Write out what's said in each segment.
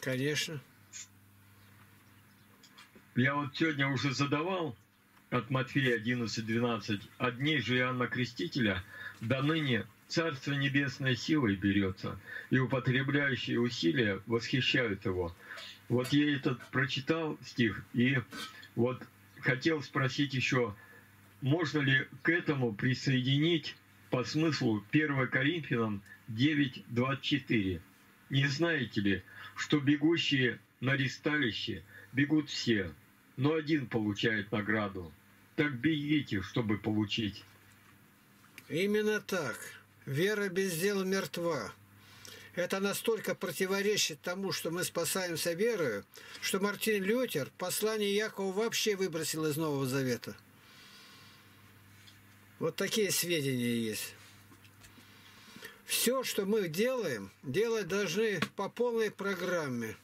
Конечно. Я вот сегодня уже задавал от Матфея 11.12. От дней же Иоанна Крестителя до ныне Царство Небесное силой берется, и употребляющие усилия восхищают его. Вот я этот прочитал стих, и вот хотел спросить еще, можно ли к этому присоединить по смыслу 1 Коринфянам 9.24. Не знаете ли, что бегущие на ресталище бегут все, но один получает награду. Так бегите, чтобы получить. Именно так. Вера без дела мертва. Это настолько противоречит тому, что мы спасаемся верою, что Мартин Лютер послание Якова вообще выбросил из Нового Завета. Вот такие сведения есть. Все, что мы делаем, делать должны по полной программе,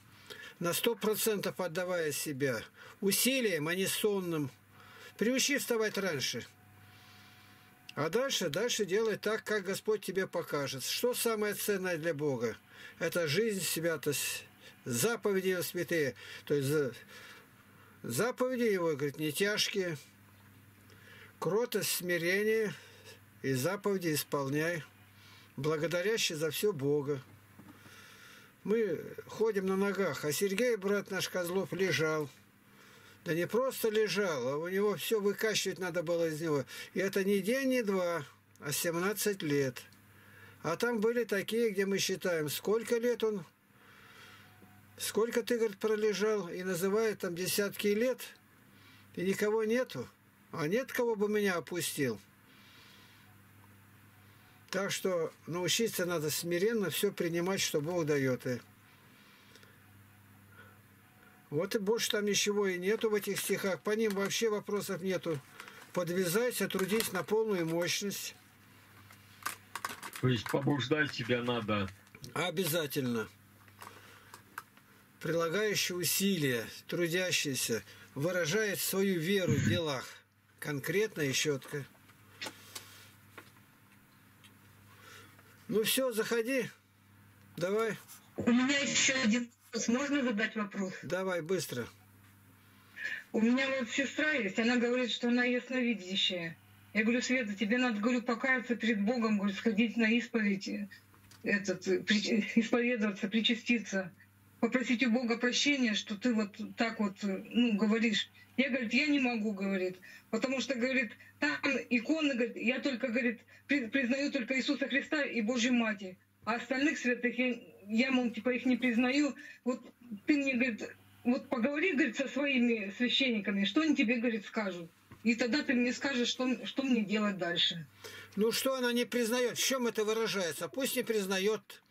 на сто процентов отдавая себя, усилием, а не сонным. Приучи вставать раньше. А дальше, дальше делай так, как Господь тебе покажет. Что самое ценное для Бога? Это жизнь, святость, заповеди Его святые. То есть заповеди Его, говорит, не тяжкие. Кротость, смирение и заповеди исполняй. Благодарящий за все Бога. Мы ходим на ногах, а Сергей, брат наш Козлов, лежал. Да не просто лежал, а у него все выкачивать надо было из него. И это не день, не два, а 17 лет. А там были такие, где мы считаем, сколько лет он, сколько ты, говорит, пролежал, и называют там десятки лет, и никого нету. А нет, кого бы меня опустил. Так что научиться надо смиренно все принимать, что Бог дает. И вот и больше там ничего и нету в этих стихах. По ним вообще вопросов нету. Подвязайся, трудись на полную мощность. То есть побуждать себя надо. Обязательно. Прилагающий усилия, трудящийся, выражает свою веру в делах. Конкретно и четко. Ну все, заходи. Давай. У меня еще один вопрос. Можно задать вопрос? Давай, быстро. У меня вот сестра есть, она говорит, что она ясновидящая. Я говорю, Света, тебе надо, говорю, покаяться перед Богом, говорю, сходить на исповедь, этот, исповедоваться, причаститься, попросить у Бога прощения, что ты вот так вот, ну, говоришь. Я, говорит, я не могу, говорит, потому что, говорит, там иконы, говорит, я только, говорит, признаю только Иисуса Христа и Божью Матерь, а остальных святых я, я, мол, типа их не признаю. Вот ты мне, говорит, вот поговори, говорит, со своими священниками, что они тебе, говорит, скажут. И тогда ты мне скажешь, что, что мне делать дальше. Ну что она не признает? В чем это выражается? Пусть не признает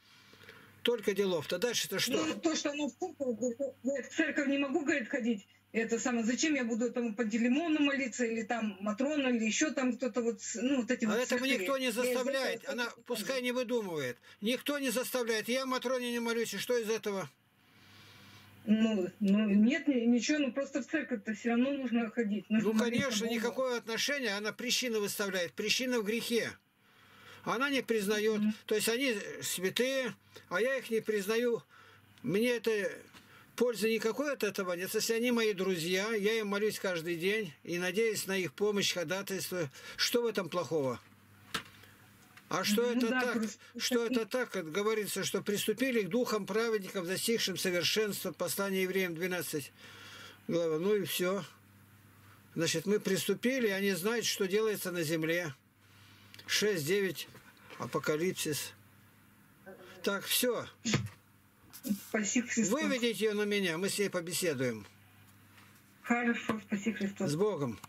только делов-то. Дальше-то что? Ну, то, что она в церковь, я в церковь не могу, говорит, ходить. Это самое, зачем я буду этому по Делимону молиться, или там Матрона, или еще там кто-то вот, ну, вот эти а вот этого церкви. никто не заставляет. Она пускай не выдумывает. Никто не заставляет. Я Матроне не молюсь, и что из этого? Ну, ну нет, ничего, ну просто в церковь-то все равно нужно ходить. Нужно ну, конечно, никакое отношение, она причины выставляет, причина в грехе. Она не признает, mm-hmm. то есть они святые, а я их не признаю. Мне это пользы никакой от этого нет. Если они мои друзья, я им молюсь каждый день и надеюсь на их помощь, ходатайство. Что в этом плохого? А что Ну это да, так? просто Что это так? Как говорится, что приступили к духам праведников, достигшим совершенства, послание евреям 12 глава. Ну и все. Значит, мы приступили, и они знают, что делается на земле. 6-9, апокалипсис. Так, все. Спаси Христос. Выведите ее на меня, мы с ней побеседуем. Хорошо, спаси Христос. С Богом.